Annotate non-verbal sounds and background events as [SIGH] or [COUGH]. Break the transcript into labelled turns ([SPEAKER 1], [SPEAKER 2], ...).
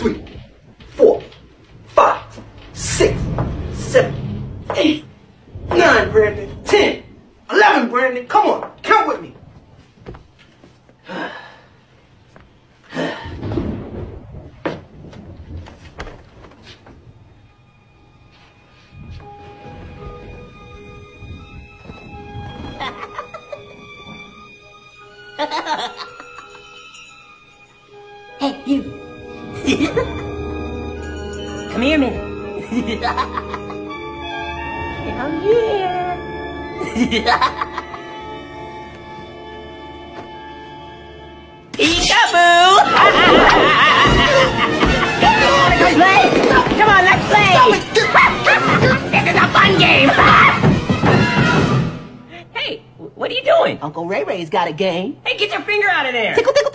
[SPEAKER 1] three, four, five, six, seven, eight, nine, Brandon, ten, eleven, Brandon. Come on, count with me.
[SPEAKER 2] Hey, you. [LAUGHS] Come here minute. I'm [LAUGHS] here. Peekaboo! let's [LAUGHS] play! Come on, let's play! this is a fun game! hey, what are you doing?
[SPEAKER 3] Uncle Ray Ray's got a game.
[SPEAKER 2] Hey, get your finger out of there!
[SPEAKER 3] Tickle, tickle,